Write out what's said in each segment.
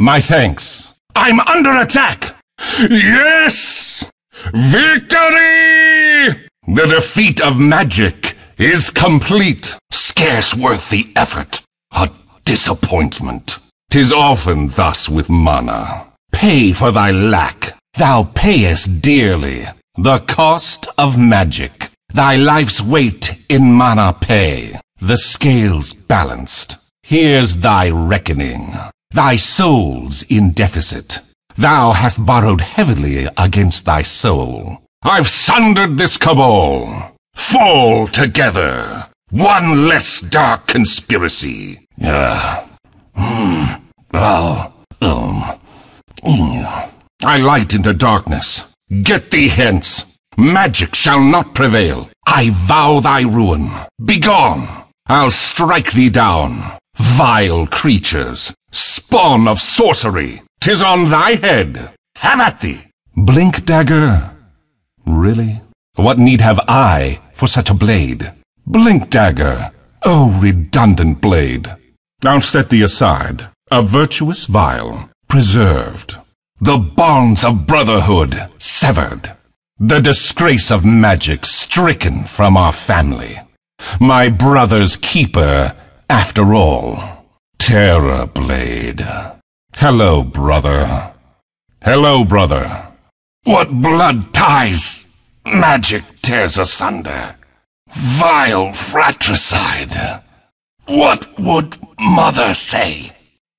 My thanks. I'm under attack. Yes! Victory! The defeat of magic is complete. Scarce worth the effort. A disappointment. Tis often thus with mana. Pay for thy lack. Thou payest dearly. The cost of magic. Thy life's weight in mana pay. The scales balanced. Here's thy reckoning. Thy soul's in deficit. Thou hast borrowed heavily against thy soul. I've sundered this cabal. Fall together. One less dark conspiracy. Uh, mm, oh, um, mm. I light into darkness. Get thee hence. Magic shall not prevail. I vow thy ruin. Begone. I'll strike thee down. Vile creatures, spawn of sorcery, tis on thy head. Have at thee. Blink dagger. Really? What need have I for such a blade? Blink dagger. Oh, redundant blade. I'll set thee aside, a virtuous vial, preserved. The bonds of brotherhood severed. The disgrace of magic stricken from our family. My brother's keeper after all, Terrorblade. Hello, brother. Hello, brother. What blood ties magic tears asunder? Vile fratricide. What would mother say?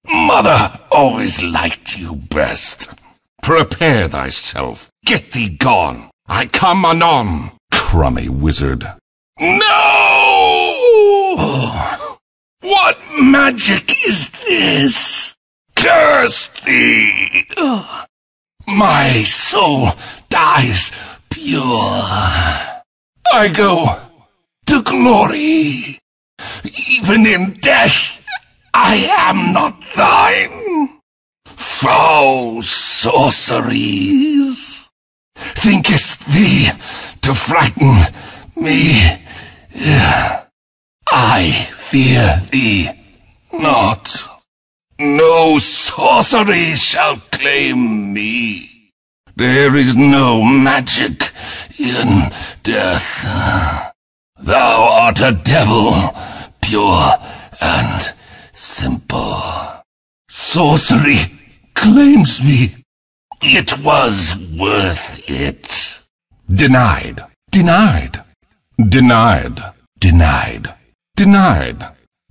Mother always liked you best. Prepare thyself. Get thee gone. I come anon. Crummy wizard. No! What magic is this? Curse thee! My soul dies pure. I go to glory. Even in death, I am not thine. Foul sorceries. Thinkest thee to frighten me? Fear thee not. No sorcery shall claim me. There is no magic in death. Thou art a devil, pure and simple. Sorcery claims me. It was worth it. Denied. Denied. Denied. Denied. Denied.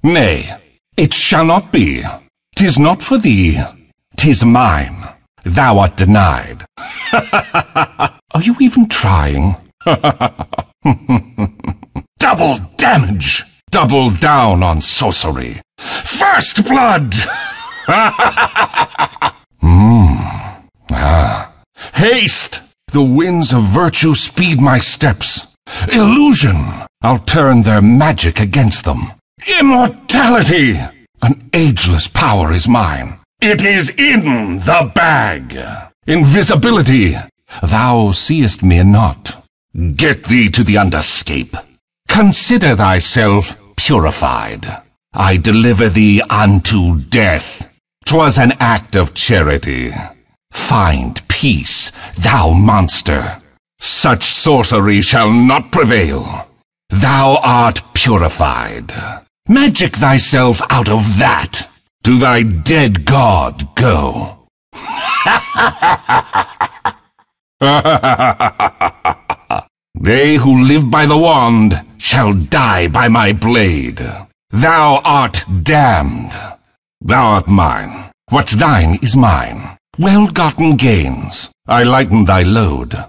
Nay, it shall not be. Tis not for thee. Tis mine. Thou art denied. Are you even trying? Double damage! Double down on sorcery. First blood! Mmm. ah. Haste! The winds of virtue speed my steps. Illusion! I'll turn their magic against them. Immortality! An ageless power is mine. It is in the bag. Invisibility! Thou seest me not. Get thee to the underscape. Consider thyself purified. I deliver thee unto death. 'Twas an act of charity. Find peace, thou monster. Such sorcery shall not prevail. Thou art purified. Magic thyself out of that. To thy dead god go. they who live by the wand shall die by my blade. Thou art damned. Thou art mine. What's thine is mine. Well-gotten gains. I lighten thy load.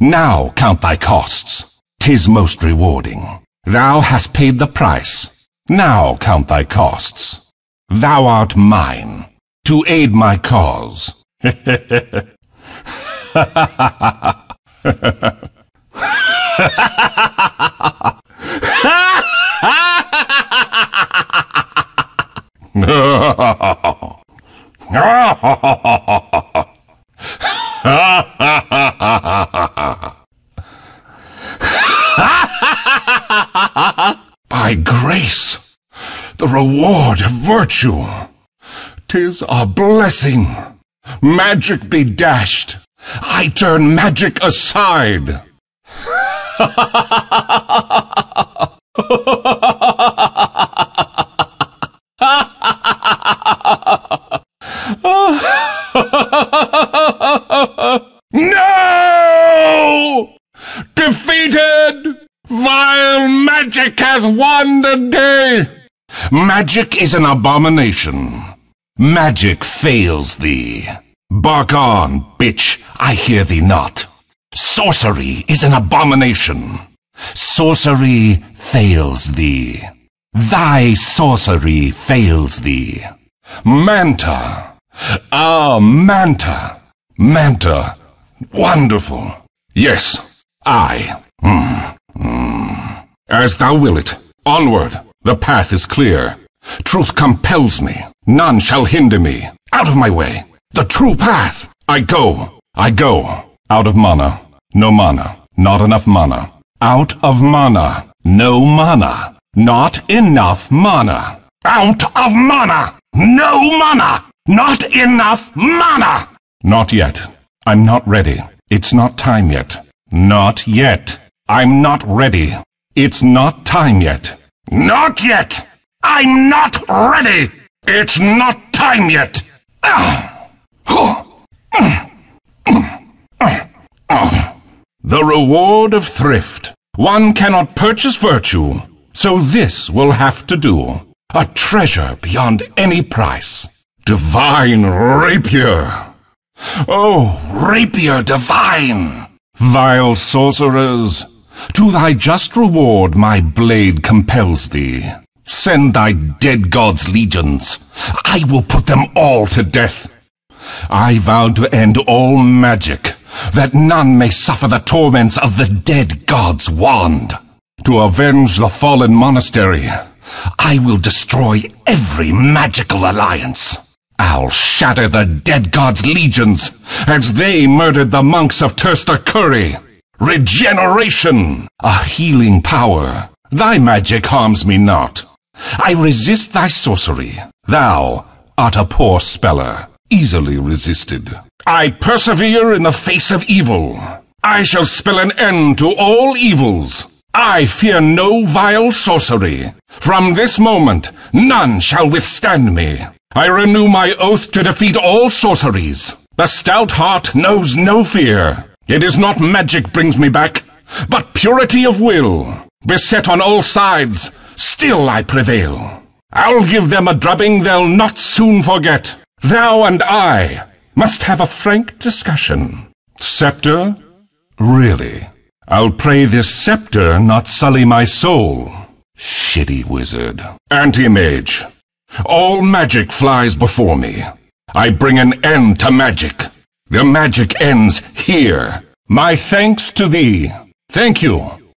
Now count thy costs. Tis most rewarding. Thou hast paid the price. Now count thy costs. Thou art mine. To aid my cause. Grace, the reward of virtue. Tis a blessing. Magic be dashed. I turn magic aside. no! Defeated! Vile magic hath won the day! Magic is an abomination. Magic fails thee. Bark on, bitch, I hear thee not. Sorcery is an abomination. Sorcery fails thee. Thy sorcery fails thee. Manta. Ah, Manta. Manta. Wonderful. Yes, I. Mm, mm. As thou will it. Onward. The path is clear. Truth compels me. None shall hinder me. Out of my way. The true path. I go. I go. Out of mana. No mana. Not enough mana. Out of mana. No mana. Not enough mana. Out of mana. No mana. Not enough mana. Not yet. I'm not ready. It's not time yet. Not yet. I'm not ready. It's not time yet. Not yet! I'm not ready! It's not time yet! The reward of thrift. One cannot purchase virtue, so this will have to do. A treasure beyond any price. Divine rapier! Oh, rapier divine! Vile sorcerers, to thy just reward my blade compels thee. Send thy dead gods legions. I will put them all to death. I vowed to end all magic, that none may suffer the torments of the dead god's wand. To avenge the fallen monastery, I will destroy every magical alliance. I'll shatter the dead god's legions, as they murdered the monks of Turstarkuri. Regeneration! A healing power. Thy magic harms me not. I resist thy sorcery. Thou art a poor speller, easily resisted. I persevere in the face of evil. I shall spell an end to all evils. I fear no vile sorcery. From this moment, none shall withstand me. I renew my oath to defeat all sorceries. The stout heart knows no fear. It is not magic brings me back, but purity of will. Beset on all sides, still I prevail. I'll give them a drubbing they'll not soon forget. Thou and I must have a frank discussion. Scepter? Really? I'll pray this scepter not sully my soul. Shitty wizard. Anti-mage. All magic flies before me. I bring an end to magic. The magic ends here. My thanks to thee. Thank you.